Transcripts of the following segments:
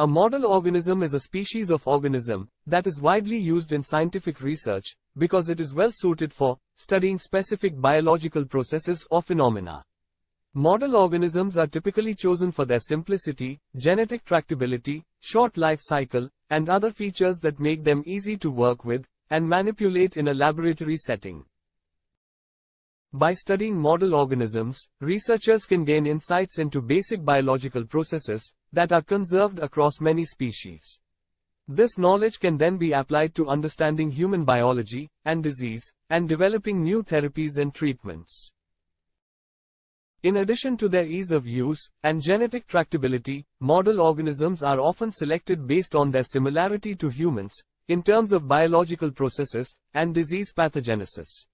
A model organism is a species of organism that is widely used in scientific research because it is well suited for studying specific biological processes or phenomena. Model organisms are typically chosen for their simplicity, genetic tractability, short life cycle, and other features that make them easy to work with and manipulate in a laboratory setting. By studying model organisms, researchers can gain insights into basic biological processes that are conserved across many species. This knowledge can then be applied to understanding human biology and disease and developing new therapies and treatments. In addition to their ease of use and genetic tractability, model organisms are often selected based on their similarity to humans in terms of biological processes and disease pathogenesis.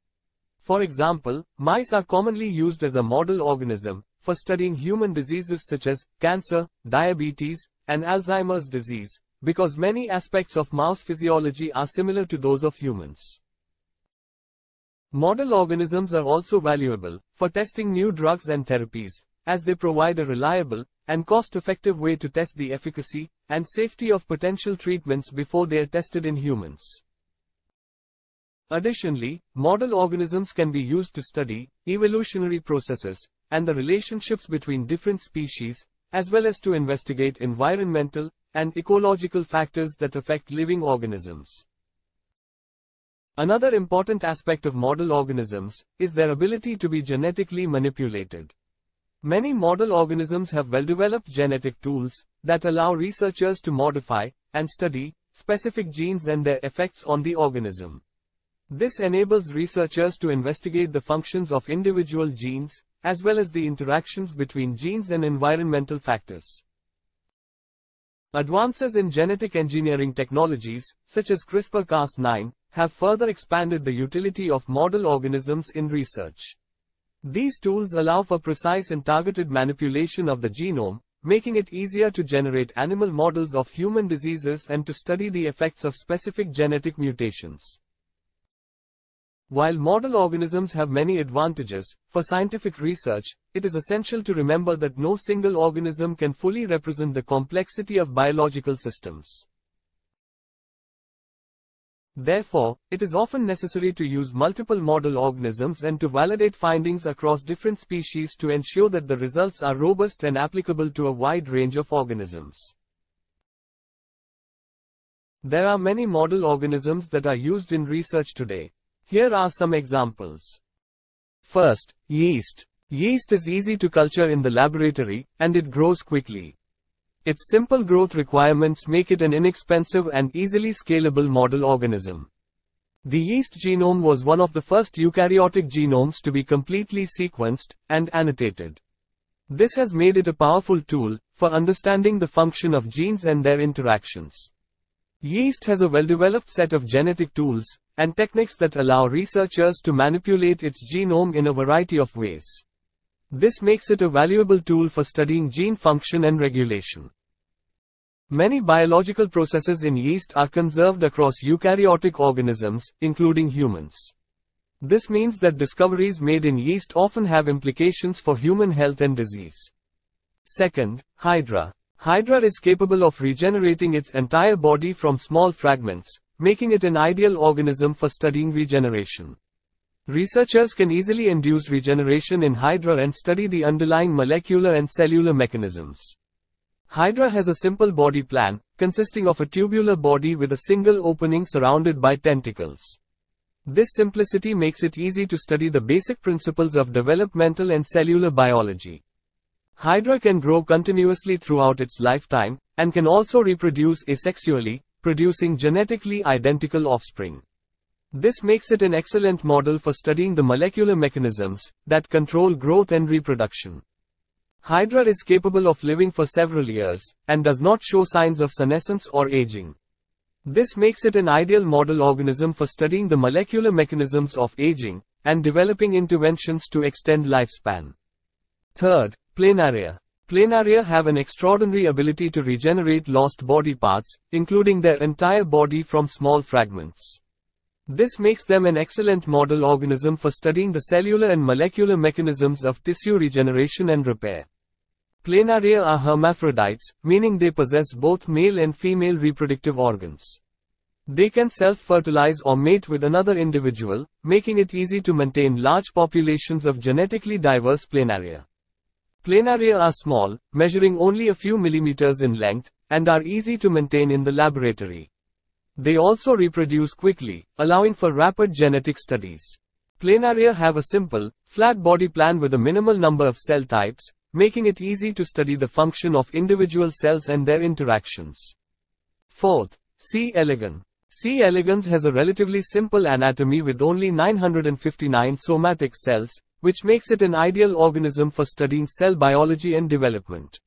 For example, mice are commonly used as a model organism for studying human diseases such as cancer, diabetes, and Alzheimer's disease, because many aspects of mouse physiology are similar to those of humans. Model organisms are also valuable for testing new drugs and therapies, as they provide a reliable and cost-effective way to test the efficacy and safety of potential treatments before they are tested in humans. Additionally, model organisms can be used to study evolutionary processes and the relationships between different species, as well as to investigate environmental and ecological factors that affect living organisms. Another important aspect of model organisms is their ability to be genetically manipulated. Many model organisms have well-developed genetic tools that allow researchers to modify and study specific genes and their effects on the organism. This enables researchers to investigate the functions of individual genes, as well as the interactions between genes and environmental factors. Advances in genetic engineering technologies, such as CRISPR-Cas9, have further expanded the utility of model organisms in research. These tools allow for precise and targeted manipulation of the genome, making it easier to generate animal models of human diseases and to study the effects of specific genetic mutations. While model organisms have many advantages, for scientific research, it is essential to remember that no single organism can fully represent the complexity of biological systems. Therefore, it is often necessary to use multiple model organisms and to validate findings across different species to ensure that the results are robust and applicable to a wide range of organisms. There are many model organisms that are used in research today. Here are some examples. First, yeast. Yeast is easy to culture in the laboratory, and it grows quickly. Its simple growth requirements make it an inexpensive and easily scalable model organism. The yeast genome was one of the first eukaryotic genomes to be completely sequenced and annotated. This has made it a powerful tool for understanding the function of genes and their interactions. Yeast has a well-developed set of genetic tools and techniques that allow researchers to manipulate its genome in a variety of ways. This makes it a valuable tool for studying gene function and regulation. Many biological processes in yeast are conserved across eukaryotic organisms, including humans. This means that discoveries made in yeast often have implications for human health and disease. Second, Hydra. Hydra is capable of regenerating its entire body from small fragments, making it an ideal organism for studying regeneration. Researchers can easily induce regeneration in Hydra and study the underlying molecular and cellular mechanisms. Hydra has a simple body plan, consisting of a tubular body with a single opening surrounded by tentacles. This simplicity makes it easy to study the basic principles of developmental and cellular biology. Hydra can grow continuously throughout its lifetime, and can also reproduce asexually, producing genetically identical offspring. This makes it an excellent model for studying the molecular mechanisms that control growth and reproduction. Hydra is capable of living for several years and does not show signs of senescence or aging. This makes it an ideal model organism for studying the molecular mechanisms of aging and developing interventions to extend lifespan. Third, planaria. Planaria have an extraordinary ability to regenerate lost body parts, including their entire body from small fragments. This makes them an excellent model organism for studying the cellular and molecular mechanisms of tissue regeneration and repair. Planaria are hermaphrodites, meaning they possess both male and female reproductive organs. They can self-fertilize or mate with another individual, making it easy to maintain large populations of genetically diverse planaria. Planaria are small, measuring only a few millimeters in length, and are easy to maintain in the laboratory. They also reproduce quickly, allowing for rapid genetic studies. Planaria have a simple, flat body plan with a minimal number of cell types, making it easy to study the function of individual cells and their interactions. Fourth, C. elegans. C. elegans has a relatively simple anatomy with only 959 somatic cells, which makes it an ideal organism for studying cell biology and development.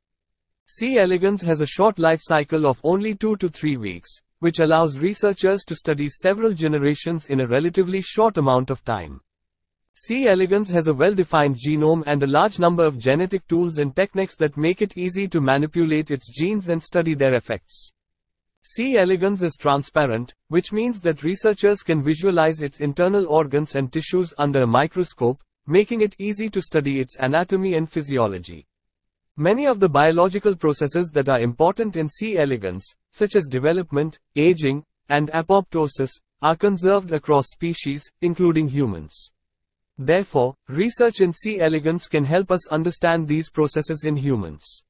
C. elegans has a short life cycle of only 2 to 3 weeks, which allows researchers to study several generations in a relatively short amount of time. C. elegans has a well-defined genome and a large number of genetic tools and techniques that make it easy to manipulate its genes and study their effects. C. elegans is transparent, which means that researchers can visualize its internal organs and tissues under a microscope, making it easy to study its anatomy and physiology. Many of the biological processes that are important in C. elegans, such as development, aging, and apoptosis, are conserved across species, including humans. Therefore, research in C. elegans can help us understand these processes in humans.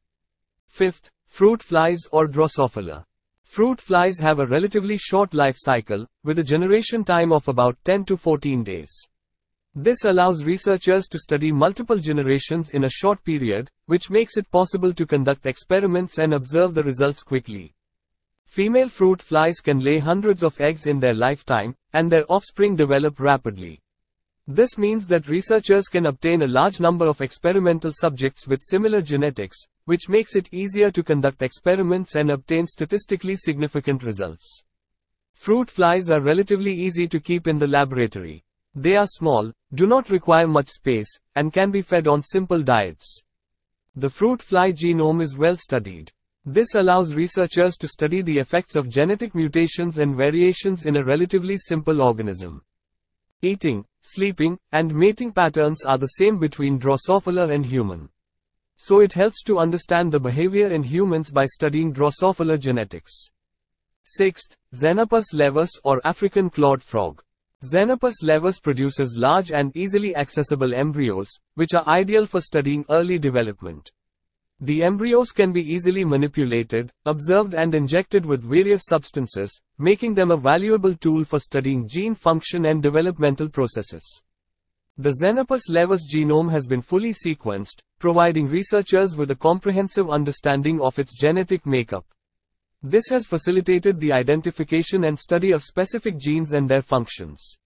Fifth, fruit flies or Drosophila. Fruit flies have a relatively short life cycle, with a generation time of about 10 to 14 days. This allows researchers to study multiple generations in a short period, which makes it possible to conduct experiments and observe the results quickly. Female fruit flies can lay hundreds of eggs in their lifetime, and their offspring develop rapidly. This means that researchers can obtain a large number of experimental subjects with similar genetics, which makes it easier to conduct experiments and obtain statistically significant results. Fruit flies are relatively easy to keep in the laboratory. They are small, do not require much space, and can be fed on simple diets. The fruit fly genome is well studied. This allows researchers to study the effects of genetic mutations and variations in a relatively simple organism. Eating, sleeping, and mating patterns are the same between Drosophila and human. So it helps to understand the behavior in humans by studying Drosophila genetics. Sixth, Xenopus laevis or African clawed frog. Xenopus laevis produces large and easily accessible embryos, which are ideal for studying early development. The embryos can be easily manipulated, observed and injected with various substances, making them a valuable tool for studying gene function and developmental processes. The Xenopus laevis genome has been fully sequenced, providing researchers with a comprehensive understanding of its genetic makeup. This has facilitated the identification and study of specific genes and their functions.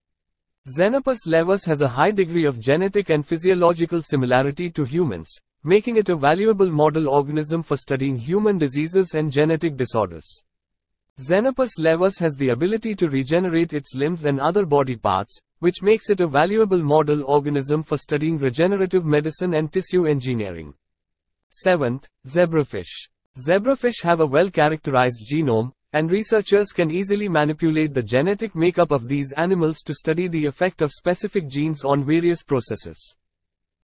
Xenopus laevis has a high degree of genetic and physiological similarity to humans, making it a valuable model organism for studying human diseases and genetic disorders. Xenopus laevis has the ability to regenerate its limbs and other body parts, which makes it a valuable model organism for studying regenerative medicine and tissue engineering. 7th, zebrafish. Zebrafish have a well-characterized genome, and researchers can easily manipulate the genetic makeup of these animals to study the effect of specific genes on various processes.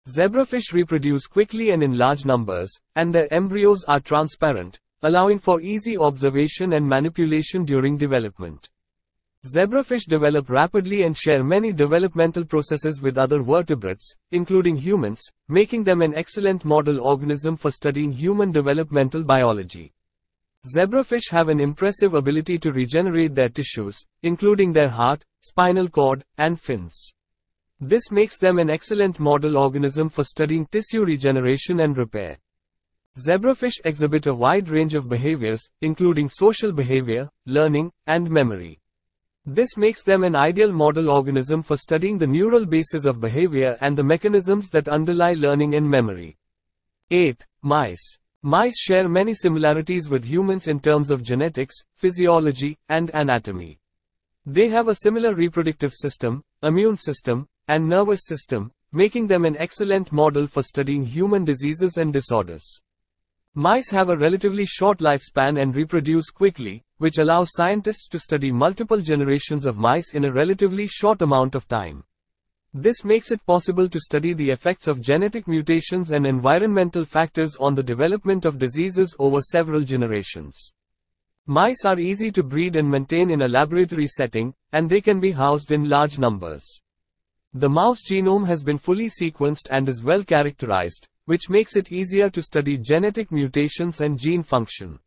Zebrafish reproduce quickly and in large numbers, and their embryos are transparent, allowing for easy observation and manipulation during development. Zebrafish develop rapidly and share many developmental processes with other vertebrates, including humans, making them an excellent model organism for studying human developmental biology. Zebrafish have an impressive ability to regenerate their tissues, including their heart, spinal cord, and fins. This makes them an excellent model organism for studying tissue regeneration and repair. Zebrafish exhibit a wide range of behaviors, including social behavior, learning, and memory. This makes them an ideal model organism for studying the neural basis of behavior and the mechanisms that underlie learning and memory. 8. Mice. Mice share many similarities with humans in terms of genetics, physiology, and anatomy. They have a similar reproductive system, immune system, and nervous system, making them an excellent model for studying human diseases and disorders. Mice have a relatively short lifespan and reproduce quickly, which allows scientists to study multiple generations of mice in a relatively short amount of time. This makes it possible to study the effects of genetic mutations and environmental factors on the development of diseases over several generations. Mice are easy to breed and maintain in a laboratory setting, and they can be housed in large numbers. The mouse genome has been fully sequenced and is well characterized, which makes it easier to study genetic mutations and gene function.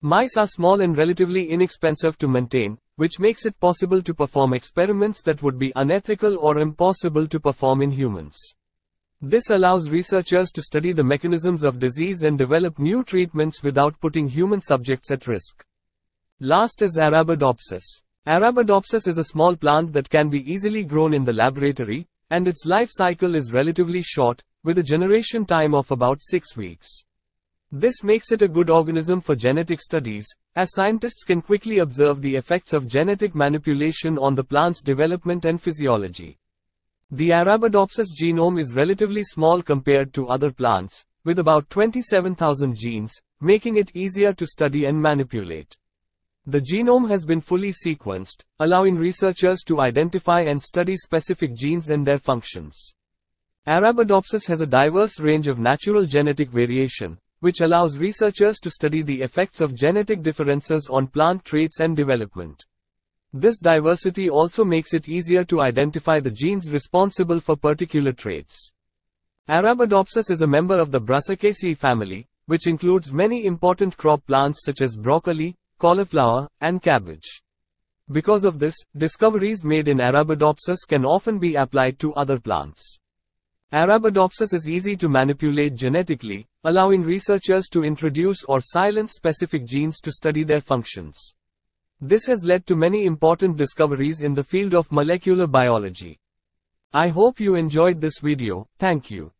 Mice are small and relatively inexpensive to maintain, which makes it possible to perform experiments that would be unethical or impossible to perform in humans. This allows researchers to study the mechanisms of disease and develop new treatments without putting human subjects at risk. Last is Arabidopsis. Arabidopsis is a small plant that can be easily grown in the laboratory, and its life cycle is relatively short, with a generation time of about 6 weeks. This makes it a good organism for genetic studies, as scientists can quickly observe the effects of genetic manipulation on the plant's development and physiology. The Arabidopsis genome is relatively small compared to other plants, with about 27,000 genes, making it easier to study and manipulate. The genome has been fully sequenced, allowing researchers to identify and study specific genes and their functions. Arabidopsis has a diverse range of natural genetic variation, which allows researchers to study the effects of genetic differences on plant traits and development. This diversity also makes it easier to identify the genes responsible for particular traits. Arabidopsis is a member of the Brassicaceae family, which includes many important crop plants such as broccoli, cauliflower, and cabbage. Because of this, discoveries made in Arabidopsis can often be applied to other plants. Arabidopsis is easy to manipulate genetically, allowing researchers to introduce or silence specific genes to study their functions. This has led to many important discoveries in the field of molecular biology. I hope you enjoyed this video, thank you.